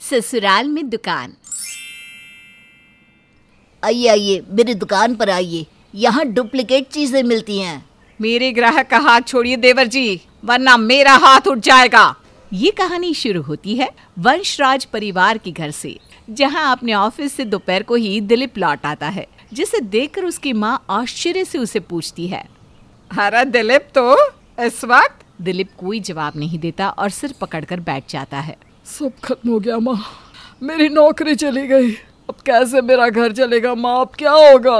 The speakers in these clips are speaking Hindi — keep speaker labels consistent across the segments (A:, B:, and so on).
A: ससुराल में दुकान।
B: आइए आइए मेरी दुकान पर आइए। यहाँ डुप्लीकेट चीज़ें मिलती हैं।
C: मेरे ग्राहक का हाथ छोड़िए देवर जी वरना मेरा हाथ उठ जाएगा।
A: ये कहानी शुरू होती है वंशराज परिवार के घर से जहाँ अपने ऑफ़िस से दोपहर को ही दिलीप लौट आता है जिसे देखकर उसकी माँ आश्चर्य से उसे पूछती है।
C: अरे दिलीप तो इस वक्त?
A: दिलीप कोई जवाब नहीं देता और सिर पकड़कर बैठ जाता है।
D: सब खत्म हो गया माँ। मेरी नौकरी चली गई। अब कैसे मेरा घर चलेगा माँ? अब क्या होगा?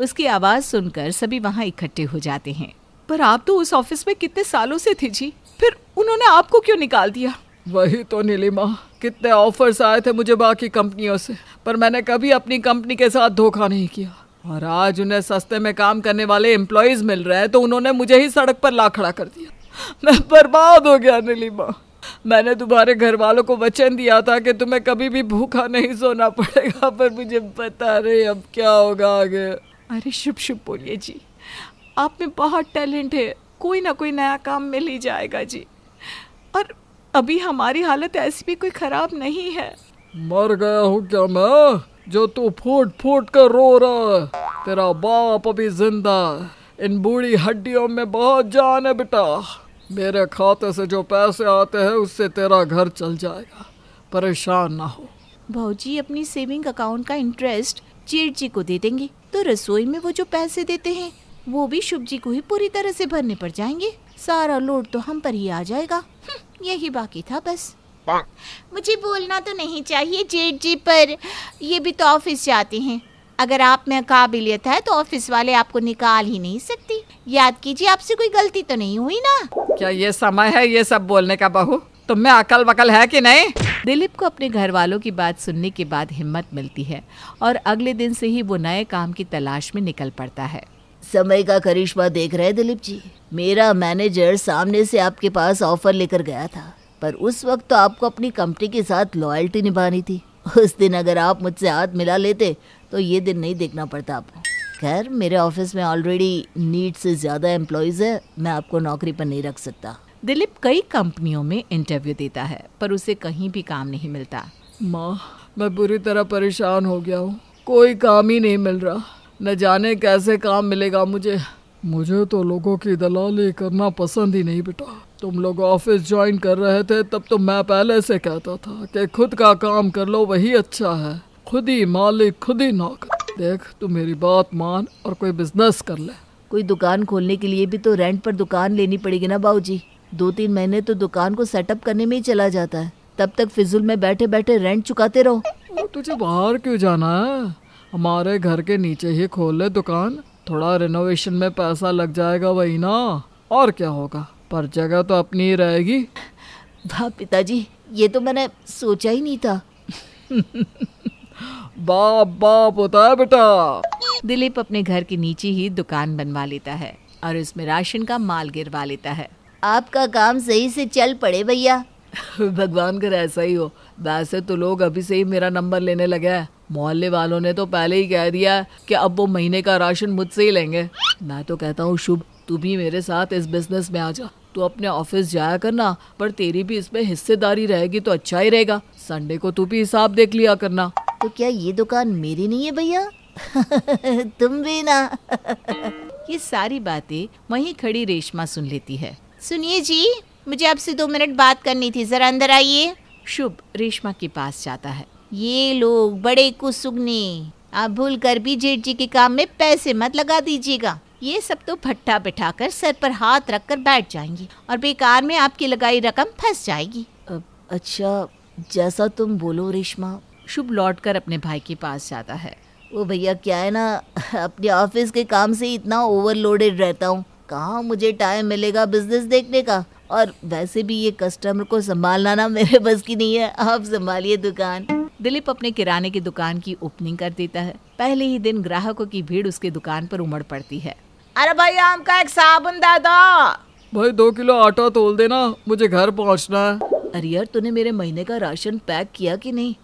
A: उसकी आवाज़ सुनकर सभी वहाँ इकट्ठे हो जाते हैं। पर आप तो उस ऑफ़िस में कितने सालों से थे जी? फिर उन्होंने आपको क्यों निकाल दिया?
D: वही तो नीलिमा कितने ऑफर्स आए थे मुझे बाकी कंपनियों से पर मैंने कभी अपनी कंपनी के साथ धोखा नहीं किया। और आज उन्हें सस्ते में काम करने वाले एम्प्लॉयज़ मिल रहे हैं तो उन्होंने मुझे ही सड़क पर ला खड़ा कर दिया। मैं बर्बाद हो गया नीलिमा मैंने तुम्हारे घर वालों को वचन दिया था कि तुम्हें कभी भी भूखा नहीं सोना पड़ेगा पर मुझे पता नहीं अब क्या होगा आगे।
C: अरे शुभ शुभ बोलिए जी। आप में बहुत टैलेंट है। कोई ना कोई नया काम मिल ही जाएगा जी। और अभी हमारी हालत ऐसी भी कोई खराब नहीं है।
D: मर गया हूँ क्या मैं? जो तू फूट फूट कर रो रहा तेरा बाप अभी ज़िंदा इन बूढ़ी हड्डियों में बहुत जान है बेटा। मेरे खाते से जो पैसे आते हैं उससे तेरा घर चल जाएगा। परेशान ना हो।
A: भाजी अपनी सेविंग अकाउंट का इंटरेस्ट चीर जी को दे देंगे। तो रसोई में वो जो पैसे देते हैं वो भी शुभ जी को ही पूरी तरह से भरने पड़ जाएँगे। सारा लोड तो हम पर ही आ जाएगा। हम्म, यही बाकी था बस। मुझे बोलना तो नहीं चाहिए जेठ जी पर ये भी तो ऑफ़िस जाते हैं। अगर आप में काबिलियत है तो ऑफ़िस वाले आपको निकाल ही नहीं सकती। याद कीजिए आपसे कोई गलती तो नहीं हुई ना?
C: क्या ये समय है ये सब बोलने का बहू? तुम में अकल वकल है कि नहीं?
A: दिलीप को अपने घर वालों की बात सुनने के बाद हिम्मत मिलती है और अगले दिन से ही वो नए काम की तलाश में निकल पड़ता है।
B: समय का करिश्मा देख रहे हैं दिलीप जी? मेरा मैनेजर सामने से आपके पास ऑफ़र लेकर गया था। पर उस वक्त तो आपको अपनी कंपनी के साथ लॉयल्टी निभानी थी। उस दिन अगर आप मुझसे हाथ मिला लेते तो ये दिन नहीं देखना पड़ता आपको। खैर मेरे ऑफ़िस में ऑलरेडी नीड से ज़्यादा एम्प्लॉयज़ है मैं आपको नौकरी पर नहीं रख सकता।
A: दिलीप कई कंपनियों में इंटरव्यू देता है पर उसे कहीं भी काम नहीं मिलता।
D: माँ मैं बुरी तरह परेशान हो गया हूँ। कोई काम ही नहीं मिल रहा। न जाने कैसे काम मिलेगा मुझे। मुझे तो लोगों की दलाली करना पसंद ही नहीं बेटा। तुम लोग ऑफ़िस ज्वाइन कर रहे थे तब तो मैं पहले से कहता था कि खुद का काम कर लो वही अच्छा है। खुद ही मालिक खुद ही नौकर। देख तू मेरी बात मान और कोई बिज़नेस कर ले।
B: कोई दुकान खोलने के लिए भी तो रेंट पर दुकान लेनी पड़ेगी ना बाबूजी दो तीन महीने तो दुकान को सेटअप करने में ही चला जाता है। तब तक फिजुल में बैठे बैठे रेंट चुकाते रहो।
D: तुझे बाहर क्यों जाना है? हमारे घर के नीचे ही खोल ले दुकान। थोड़ा रिनोवेशन में पैसा लग जाएगा वही ना? और क्या होगा? पर जगह तो अपनी ही रहेगी।
B: वाह पिताजी ये तो मैंने सोचा ही नहीं था।
D: बाप बाप होता है बेटा।
A: दिलीप अपने घर के नीचे ही दुकान बनवा लेता है और उसमें राशन का माल गिरवा लेता है।
B: आपका काम सही से चल पड़े भैया।
D: भगवान कर ऐसा ही हो। वैसे तो लोग अभी से ही मेरा नंबर लेने लगे हैं। मोहल्ले वालों ने तो पहले ही कह दिया कि अब वो महीने का राशन मुझसे ही लेंगे। मैं तो कहता हूँ शुभ तू भी मेरे साथ इस बिज़नेस में आ जा। तू अपने ऑफ़िस जाया करना पर तेरी भी इसमें हिस्सेदारी रहेगी तो अच्छा ही रहेगा। संडे को तू भी हिसाब देख लिया करना।
B: तो क्या ये दुकान मेरी नहीं है भैया? तुम भी ना।
A: ये सारी बातें वहीं खड़ी रेशमा सुन लेती है। सुनिए जी मुझे आपसे दो मिनट बात करनी थी जरा अंदर आइए। शुभ रेशमा के पास जाता है। ये लोग बड़े कुसुगने। आप भूल कर भी जेठ जी के काम में पैसे मत लगा दीजिएगा। ये सब तो भट्टा बिठाकर सर पर हाथ रखकर बैठ जाएँगे और बेकार में आपकी लगाई रकम फंस जाएगी।
B: अच्छा जैसा तुम बोलो रेशमा।
A: शुभ लौट कर अपने भाई के पास जाता है।
B: वो भैया क्या है ना अपने ऑफ़िस के काम से इतना ओवरलोडेड रहता हूँ। कहाँ मुझे टाइम मिलेगा बिज़नेस देखने का? और वैसे भी ये कस्टमर को संभालना ना मेरे बस की नहीं है आप संभालिए दुकान।
A: दिलीप अपने किराने की दुकान की ओपनिंग कर देता है। पहले ही दिन ग्राहकों की भीड़ उसके दुकान पर उमड़ पड़ती है।
C: अरे भाई आम का एक साबुन दे दो।
D: भाई दो किलो आटा तोल देना मुझे घर पहुँचना है।
B: अरे यार तूने मेरे महीने का राशन पैक किया कि नहीं?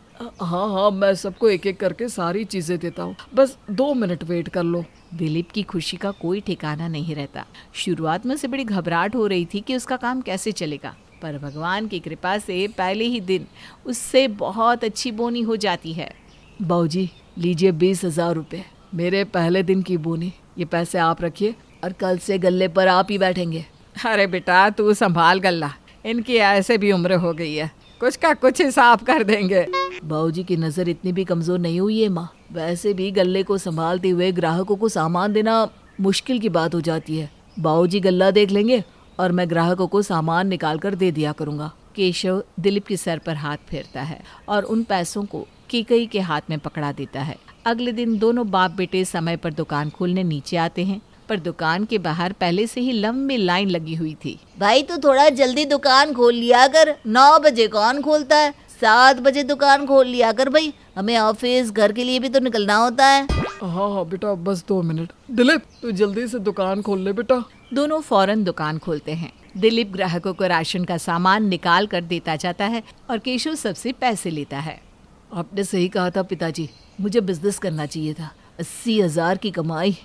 D: हाँ हाँ मैं सबको एक एक करके सारी चीज़ें देता हूँ। बस दो मिनट वेट कर लो।
C: दिलीप की खुशी का कोई ठिकाना नहीं रहता। शुरुआत में से बड़ी घबराहट हो रही थी कि उसका काम कैसे चलेगा। पर भगवान की कृपा से पहले ही दिन उससे बहुत अच्छी बोनी हो जाती है।
D: बाबूजी लीजिए बीस हज़ार रुपये मेरे पहले दिन की बोनी। ये पैसे आप रखिए और कल से गले पर आप ही बैठेंगे।
C: अरे बेटा तू संभाल गल्ला। इनकी ऐसे भी उम्र हो गई है। कुछ का कुछ हिसाब कर देंगे।
D: बाबूजी की नज़र इतनी भी कमज़ोर नहीं हुई है माँ। वैसे भी गले को संभालते हुए ग्राहकों को सामान देना मुश्किल की बात हो जाती है। बाबूजी गल्ला देख लेंगे और मैं ग्राहकों को सामान निकाल कर दे दिया करूँगा।
C: केशव दिलीप के सर पर हाथ फेरता है और उन पैसों को कीकई के हाथ में पकड़ा देता है। अगले दिन दोनों बाप बेटे समय पर दुकान खोलने नीचे आते हैं पर दुकान के बाहर पहले से ही लंबी लाइन लगी हुई थी।
B: भाई तू थोड़ा जल्दी दुकान खोल लिया कर। नौ बजे कौन खोलता है? सात बजे दुकान खोल लिया कर भाई। हमें ऑफ़िस घर के लिए भी तो निकलना होता है।
D: हाँ हाँ बेटा बस दो मिनट। दिलीप तू जल्दी से दुकान खोल ले बेटा।
C: दोनों फ़ौरन दुकान खोलते हैं। दिलीप ग्राहकों को राशन का सामान निकाल कर देता जाता है और केशव सबसे पैसे लेता है।
D: आपने सही कहा था पिताजी। मुझे बिज़नेस करना चाहिए था। अस्सी हज़ार की कमाई।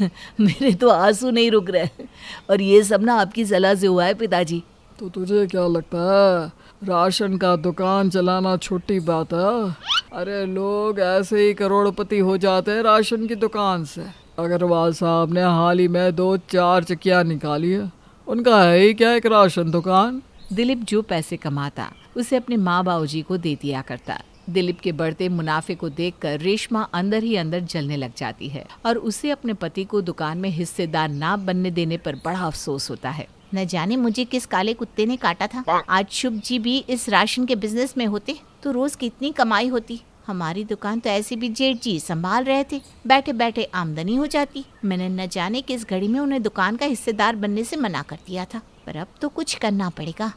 D: मेरे तो आँसू नहीं रुक रहे और ये सब ना आपकी सलाह से हुआ है पिताजी। तो तुझे क्या लगता है? राशन का दुकान चलाना छोटी बात है? अरे लोग ऐसे ही करोड़पति हो जाते हैं राशन की दुकान से। अग्रवाल साहब ने हाल ही में दो चार चकिया निकाली है। उनका है ही क्या एक राशन दुकान?
C: दिलीप जो पैसे कमाता उसे अपने माँ बाबू जी को दे दिया करता। दिलीप के बढ़ते मुनाफे को देखकर रेशमा अंदर ही अंदर जलने लग जाती है और उसे अपने पति को दुकान में हिस्सेदार ना बनने देने पर बड़ा अफसोस होता है।
A: न जाने मुझे किस काले कुत्ते ने काटा था। आज शुभ जी भी इस राशन के बिज़नेस में होते तो रोज कितनी कमाई होती। हमारी दुकान तो ऐसे भी जेठ जी संभाल रहे थे। बैठे बैठे आमदनी हो जाती। मैंने न जाने किस घड़ी में उन्हें दुकान का हिस्सेदार बनने से मना कर दिया था। पर अब तो कुछ करना पड़ेगा।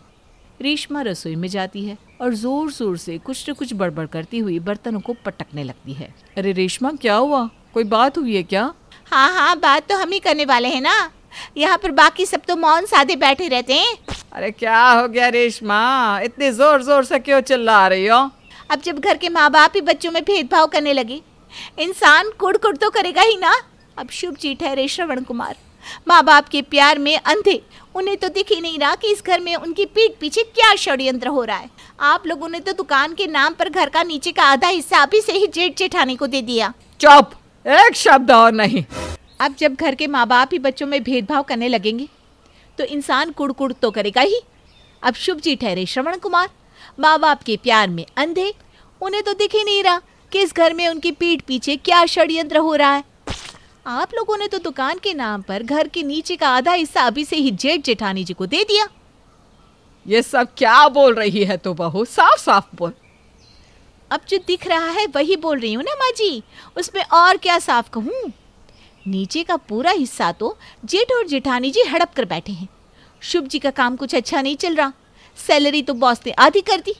C: रेशमा रसोई में जाती है। और ज़ोर ज़ोर से कुछ न कुछ बड़बड़ करती हुई बर्तनों को पटकने लगती है। अरे रेशमा क्या हुआ? कोई बात हुई है क्या?
A: हाँ हाँ बात तो हम ही करने वाले हैं ना। यहाँ पर बाकी सब तो मौन साधे बैठे रहते हैं।
C: अरे क्या हो गया रेशमा? इतने ज़ोर ज़ोर से क्यों चिल्ला रही हो?
A: अब जब घर के माँ बाप ही बच्चों में भेदभाव करने लगे इंसान कुड़ कुड़ तो करेगा ही ना। अब शुभ जी ठहरे श्रवण कुमार। माँ बाप के प्यार में अंधे। उन्हें तो दिख ही नहीं रहा कि इस घर में उनकी पीठ पीछे क्या षड्यंत्र हो रहा है। आप लोगों ने तो दुकान के नाम पर घर का नीचे का आधा हिस्सा अभी से ही जेठ जेठानी को दे दिया।
C: चुप! एक शब्द और नहीं।
A: अब जब घर के माँ बाप ही बच्चों में भेदभाव करने लगेंगे तो इंसान कुड़ कुड़ तो करेगा ही। अब शुभ जी ठहरे श्रवण कुमार। माँ बाप के प्यार में अंधे। उन्हें तो दिख ही नहीं रहा कि इस घर में उनकी पीठ पीछे क्या षड्यंत्र हो रहा है। आप लोगों ने तो दुकान के नाम पर घर के नीचे का आधा हिस्सा अभी से ही जेठ जेठानी जी को दे दिया।
C: ये सब क्या बोल रही है तो बहू? साफ़ साफ़ बोल।
A: अब जो दिख रहा है वही बोल रही हूँ ना माँ जी। उसमें और क्या साफ़ कहूँ? नीचे का पूरा हिस्सा तो जेठ और जेठानी जी हड़प कर बैठे हैं। शुभ जी का काम कुछ अच्छा नहीं चल रहा। सैलरी तो बॉस ने आधी कर दी।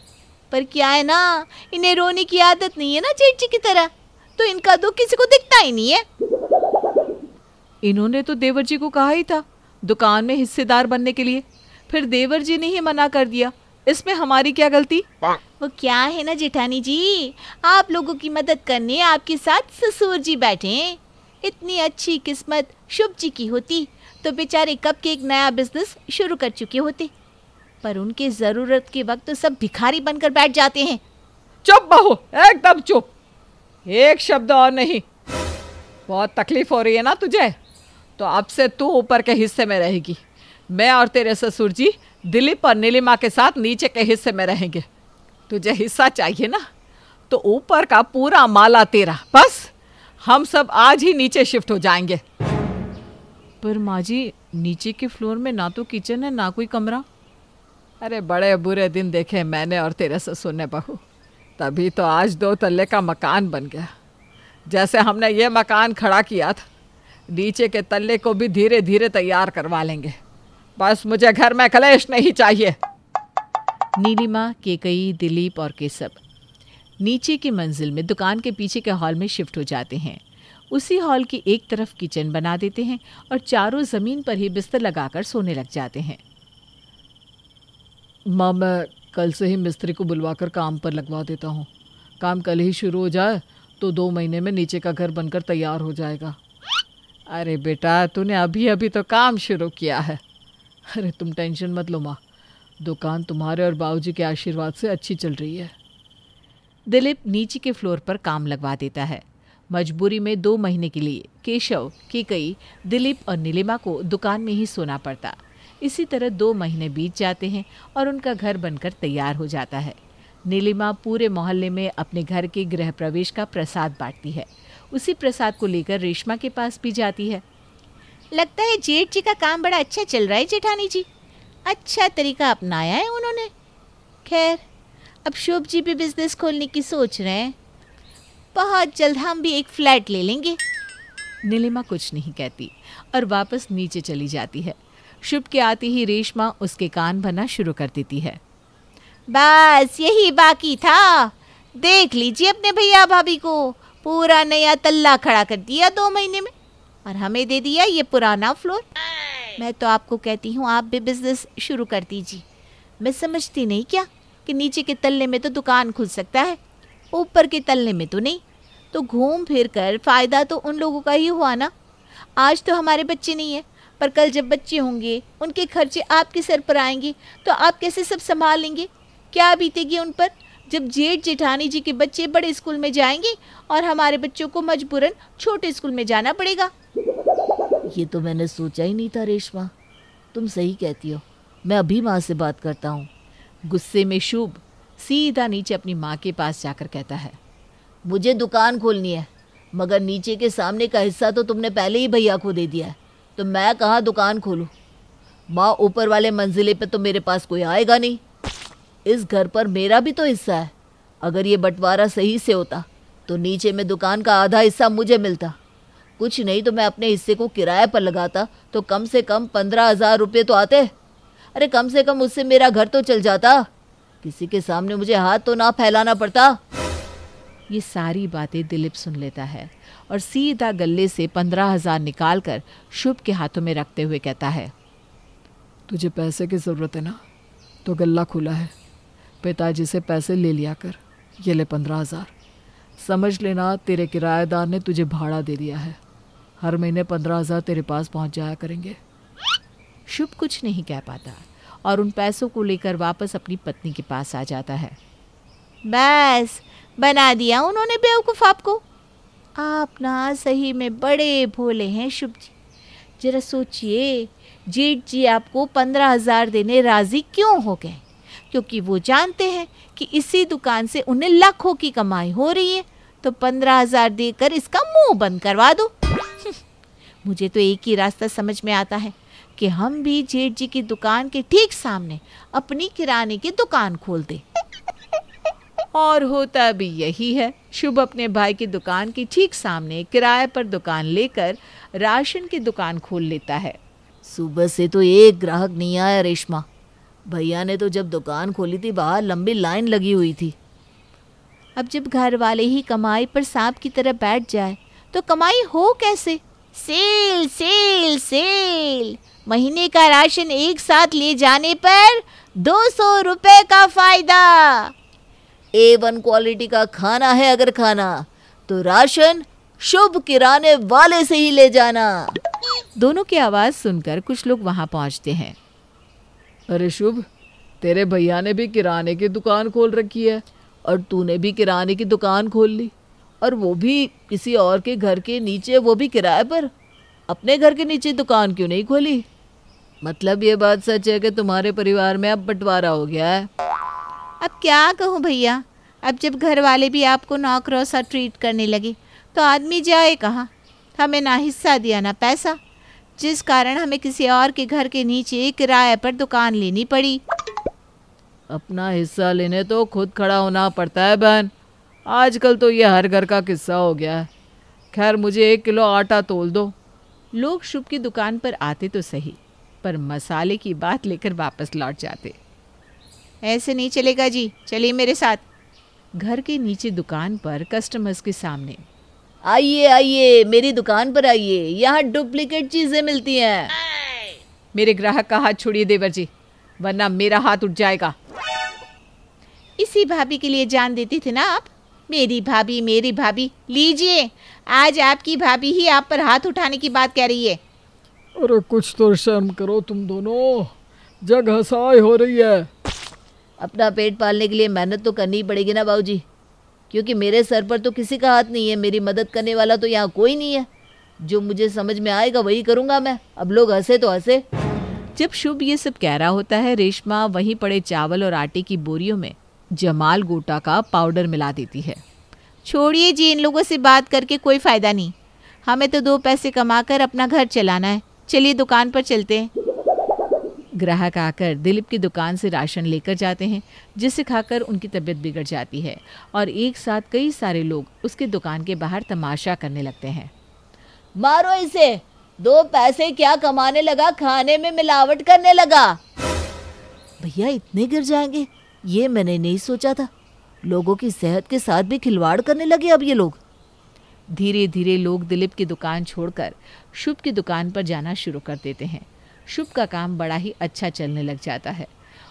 A: पर क्या है ना इन्हें रोने की आदत नहीं है ना जेठ जी की तरह। तो इनका दुख किसी को दिखता ही नहीं है।
C: इन्होंने तो देवर जी को कहा ही था दुकान में हिस्सेदार बनने के लिए। फिर देवर जी ने ही मना कर दिया। इसमें हमारी क्या गलती?
A: वो क्या है ना जेठानी जी? आप लोगों की मदद करने आपके साथ ससुर जी बैठे इतनी अच्छी किस्मत शुभ जी की होती तो बेचारे कब के एक नया बिज़नेस शुरू कर चुके होते। पर उनके ज़रूरत के वक्त तो सब भिखारी बनकर बैठ जाते हैं।
C: चुप बहू एकदम चुप। एक शब्द और नहीं। बहुत तकलीफ़ हो रही है ना तुझे? तो अब से तू ऊपर के हिस्से में रहेगी। मैं और तेरे ससुर जी दिलीप और नीलिमा के साथ नीचे के हिस्से में रहेंगे। तुझे हिस्सा चाहिए ना? तो ऊपर का पूरा माला तेरा। बस हम सब आज ही नीचे शिफ्ट हो जाएँगे। पर माँ जी नीचे के फ्लोर में ना तो किचन है ना कोई कमरा। अरे बड़े बुरे दिन देखे मैंने और तेरे ससुर ने बहू। तभी तो आज दो तल्ले का मकान बन गया। जैसे हमने ये मकान खड़ा किया था नीचे के तल्ले को भी धीरे धीरे तैयार करवा लेंगे। बस मुझे घर में कलेश नहीं चाहिए। नीलिमा केकई दिलीप और केसब नीचे की मंजिल में दुकान के पीछे के हॉल में शिफ्ट हो जाते हैं। उसी हॉल की एक तरफ़ किचन बना देते हैं और चारों ज़मीन पर ही बिस्तर लगाकर सोने लग जाते हैं।
D: माँ मैं कल से ही मिस्त्री को बुलवाकर काम पर लगवा देता हूँ। काम कल ही शुरू हो जाए तो दो महीने में नीचे का घर बनकर तैयार हो जाएगा।
C: अरे बेटा, तूने अभी अभी तो काम शुरू किया है। अरे तुम टेंशन मत लो माँ। दुकान तुम्हारे और बाबूजी के आशीर्वाद से अच्छी चल रही है।
A: दिलीप नीचे के फ्लोर पर काम लगवा देता है। मजबूरी में दो महीने के लिए केशव की कई दिलीप और नीलिमा को दुकान में ही सोना पड़ता। इसी तरह दो महीने बीत जाते हैं और उनका घर बनकर तैयार हो जाता है। नीलिमा पूरे मोहल्ले में अपने घर के गृह प्रवेश का प्रसाद बांटती है। उसी प्रसाद को लेकर रेशमा के पास भी जाती है। लगता है जेठ जी का काम बड़ा अच्छा चल रहा है, जेठानी जी। अच्छा तरीका अपनाया है उन्होंने। खैर, अब शुभ जी भी बिज़नेस खोलने की सोच रहे हैं। बहुत जल्द हम भी एक फ्लैट ले लेंगे। नीलिमा कुछ नहीं कहती और वापस नीचे चली जाती है। शुभ के आते ही रेशमा उसके कान भरना शुरू कर देती है। बस यही बाकी था। देख लीजिए अपने भैया भाभी को। पूरा नया तल्ला खड़ा कर दिया दो महीने में और हमें दे दिया ये पुराना फ्लोर। मैं तो आपको कहती हूँ, आप भी बिज़नेस शुरू कर दीजिए। मैं समझती नहीं क्या कि नीचे के तल्ले में तो दुकान खुल सकता है, ऊपर के तल्ले में तो नहीं। तो घूम फिर कर फ़ायदा तो उन लोगों का ही हुआ ना। आज तो हमारे बच्चे नहीं है, पर कल जब बच्चे होंगे, उनके खर्चे आपके सर पर आएँगे तो आप कैसे सब संभाल लेंगे क्या बीतेगी उन पर? जब जेठ जेठानी जी के बच्चे बड़े स्कूल में जाएँगे और हमारे बच्चों को मजबूरन छोटे स्कूल में जाना पड़ेगा।
B: ये तो मैंने सोचा ही नहीं था रेशमा। तुम सही कहती हो। मैं अभी माँ से बात करता हूँ।
A: गुस्से में शुभ सीधा नीचे अपनी माँ के पास जाकर कहता है,
B: मुझे दुकान खोलनी है, मगर नीचे के सामने का हिस्सा तो तुमने पहले ही भैया को दे दिया है तो मैं कहाँ दुकान खोलूँ? माँ ऊपर वाले मंजिले पे तो मेरे पास कोई आएगा नहीं। इस घर पर मेरा भी तो हिस्सा है। अगर ये बंटवारा सही से होता तो नीचे में दुकान का आधा हिस्सा मुझे मिलता। कुछ नहीं तो मैं अपने हिस्से को किराए पर लगाता तो कम से कम पंद्रह हज़ार रुपये तो आते। अरे कम से कम उससे मेरा घर तो चल जाता। किसी के सामने मुझे हाथ तो ना फैलाना पड़ता।
A: ये सारी बातें दिलीप सुन लेता है और सीधा गले से पंद्रह हज़ार निकाल कर शुभ के हाथों में रखते हुए कहता है
D: तुझे पैसे की ज़रूरत है ना? तो गला खुला है। पिताजी से पैसे ले लिया कर। ये ले पंद्रह हज़ार। समझ लेना, तेरे किराएदार ने तुझे भाड़ा दे दिया है। हर महीने पंद्रह हज़ार तेरे पास पहुँच जाया करेंगे।
A: शुभ कुछ नहीं कह पाता और उन पैसों को लेकर वापस अपनी पत्नी के पास आ जाता है। बस, बना दिया उन्होंने बेवकूफ़ आपको। आप ना सही में बड़े भोले हैं, शुभ जी। जरा सोचिए, जेठ जी आपको पंद्रह हज़ार देने राज़ी क्यों हो गए? क्योंकि वो जानते हैं कि इसी दुकान से उन्हें लाखों की कमाई हो रही है तो पंद्रह हज़ार देकर इसका मुँह बंद करवा दो। मुझे तो एक ही रास्ता समझ में आता है कि हम भी जेठ जी की दुकान के ठीक सामने अपनी किराने की दुकान खोल दे। और होता भी यही है, शुभ अपने भाई की दुकान के ठीक सामने किराए पर दुकान लेकर राशन की दुकान खोल लेता है।
B: सुबह से तो एक ग्राहक नहीं आया रेशमा। भैया ने तो जब दुकान खोली थी बाहर लंबी लाइन लगी हुई थी।
A: अब जब घर वाले ही कमाई पर सांप की तरह बैठ जाए तो कमाई हो कैसे? Sale sale sale. महीने का राशन एक साथ ले जाने पर दो सौ रुपए का फ़ायदा।
B: ए वन क्वालिटी का खाना है अगर खाना तो राशन शुभ किराने वाले से ही ले जाना।
A: दोनों की आवाज़ सुनकर कुछ लोग वहाँ पहुँचते हैं।
D: अरे शुभ, तेरे भैया ने भी किराने की दुकान खोल रखी है, और तूने भी किराने की दुकान खोल ली, और वो भी किसी और के घर के नीचे, वो भी किराए पर। अपने घर के नीचे दुकान क्यों नहीं खोली? मतलब ये बात सच है कि तुम्हारे परिवार में अब बंटवारा हो गया है।
A: अब क्या कहूँ भैया? अब जब घर वाले भी आपको नौकरों सा ट्रीट करने लगे तो आदमी जाए कहाँ? हमें ना हिस्सा दिया, ना पैसा। जिस कारण हमें किसी और के घर के नीचे किराए पर दुकान लेनी पड़ी।
D: अपना हिस्सा लेने तो खुद खड़ा होना पड़ता है बहन। आजकल तो ये हर घर का किस्सा हो गया है। खैर मुझे एक किलो आटा तोल दो।
A: लोग शुभ की दुकान पर आते तो सही पर मसाले की बात लेकर वापस लौट जाते। ऐसे नहीं चलेगा जी चलिए मेरे साथ। घर के नीचे दुकान पर कस्टमर्स के सामने
B: आइए आइए मेरी दुकान पर आइए। यहाँ डुप्लीकेट चीज़ें मिलती हैं।
C: मेरे ग्राहक का हाथ छोड़िए देवर जी वरना मेरा हाथ उठ जाएगा।
A: इसी भाभी के लिए जान देती थी ना आप? मेरी भाभी मेरी भाभी लीजिए। आज आपकी भाभी ही आप पर हाथ उठाने की बात कह रही है।
D: अरे कुछ तो शर्म करो तुम दोनों। जग हसाई हो रही है।
B: अपना पेट पालने के लिए मेहनत तो करनी ही पड़ेगी ना बाबूजी। क्योंकि मेरे सर पर तो किसी का हाथ नहीं है, मेरी मदद करने वाला तो यहाँ कोई नहीं है। जो मुझे समझ में आएगा वही करूँगा मैं। अब लोग हंसे तो हंसे।
A: जब शुभ ये सब कह रहा होता है, रेशमा वहीं पड़े चावल और आटे की बोरियों में जमाल गोटा का पाउडर मिला देती है। छोड़िए जी, इन लोगों से बात करके कोई फ़ायदा नहीं। हमें तो दो पैसे कमाकर अपना घर चलाना है। चलिए दुकान पर चलते हैं। ग्राहक आकर दिलीप की दुकान से राशन लेकर जाते हैं जिसे खाकर उनकी तबीयत बिगड़ जाती है और एक साथ कई सारे लोग उसकी दुकान के बाहर तमाशा करने लगते हैं।
B: मारो इसे। दो पैसे क्या कमाने लगा खाने में मिलावट करने लगा। भैया इतने गिर जाएँगे? ये मैंने नहीं सोचा था। लोगों की सेहत के साथ भी खिलवाड़ करने लगे अब ये लोग।
A: धीरे धीरे लोग दिलीप की दुकान छोड़कर शुभ की दुकान पर जाना शुरू कर देते हैं। शुभ का काम बड़ा ही अच्छा चलने लग जाता है।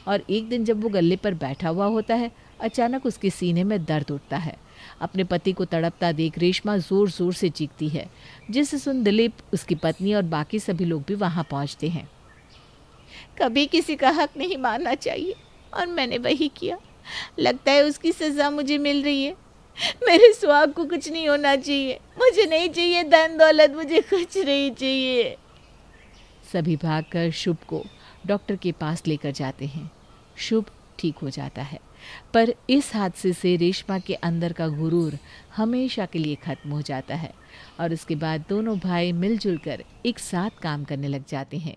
A: और एक दिन जब वो गले पर बैठा हुआ होता है, अचानक उसके सीने में दर्द उठता है। अपने पति को तड़पता देख रेशमा ज़ोर ज़ोर से चीखती है, जिसे सुन दिलीप उसकी पत्नी और बाकी सभी लोग भी वहाँ पहुँचते हैं। कभी किसी का हक नहीं मानना चाहिए, और मैंने वही किया। लगता है उसकी सज़ा मुझे मिल रही है। मेरे सुहाग को कुछ नहीं होना चाहिए। मुझे नहीं चाहिए धन दौलत मुझे कुछ नहीं चाहिए। सभी भागकर शुभ को डॉक्टर के पास लेकर जाते हैं। शुभ ठीक हो जाता है। पर इस हादसे से रेशमा के अंदर का गुरूर हमेशा के लिए खत्म हो जाता है और उसके बाद दोनों भाई मिलजुल कर एक साथ काम करने लग जाते हैं।